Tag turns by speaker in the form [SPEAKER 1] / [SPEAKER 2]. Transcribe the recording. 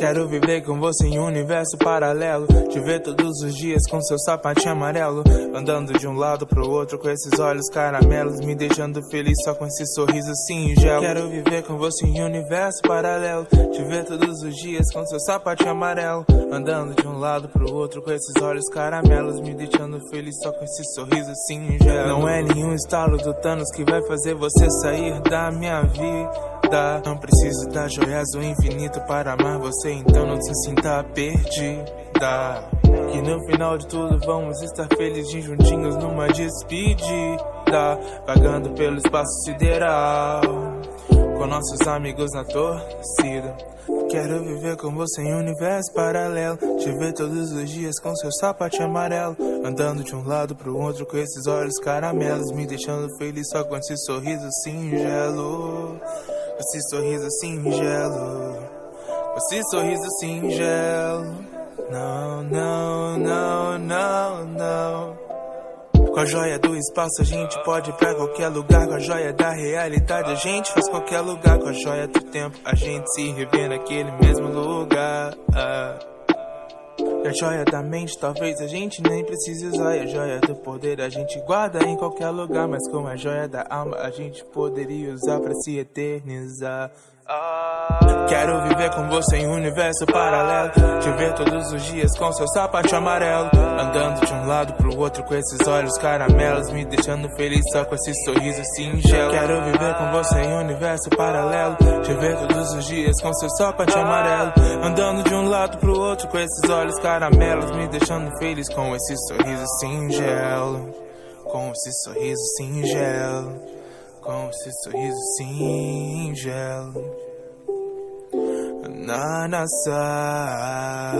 [SPEAKER 1] Quero viver com você em um universo paralelo. Te ver todos os dias com seu sapatinho amarelo. Andando de um lado pro outro com esses olhos caramelos. Me deixando feliz só com esse sorriso singelo. Quero viver com você em um universo paralelo. Te ver todos os dias com seu sapatinho amarelo. Andando de um lado pro outro com esses olhos caramelos. Me deixando feliz só com esse sorriso singelo. Não é nenhum estalo do Thanos que vai fazer você sair da minha vida. Não preciso dar joias do infinito para amar você, então não se sinta perdida. Que no final de tudo vamos estar felizes juntinhos numa despedida, vagando pelo espaço sideral, com nossos amigos na torcida. Quero viver com você em um universo paralelo. Te ver todos os dias com seu sapato amarelo. Andando de um lado pro outro com esses olhos caramelos. Me deixando feliz só com esse sorriso singelo. Esse sorriso singelo. Esse sorriso singelo. Não, não, não, não, não. Com a joia do espaço a gente pode ir pra qualquer lugar. Com a joia da realidade a gente faz qualquer lugar. Com a joia do tempo a gente se revê naquele mesmo lugar. E a joia da mente talvez a gente nem precise usar. E a joia do poder a gente guarda em qualquer lugar. Mas com a joia da alma a gente poderia usar pra se eternizar. Quero viver com você em um universo paralelo. Te ver todos os dias com seu sapato amarelo. Andando de lado pro outro com esses olhos caramelos. Me deixando feliz só com esse sorriso singelo. Quero viver com você em um universo paralelo. Te ver todos os dias com seu sapato amarelo. Andando de um lado pro outro com esses olhos caramelos. Me deixando feliz com esse sorriso singelo. Com esse sorriso singelo com esse sorriso singelo. Nana sai.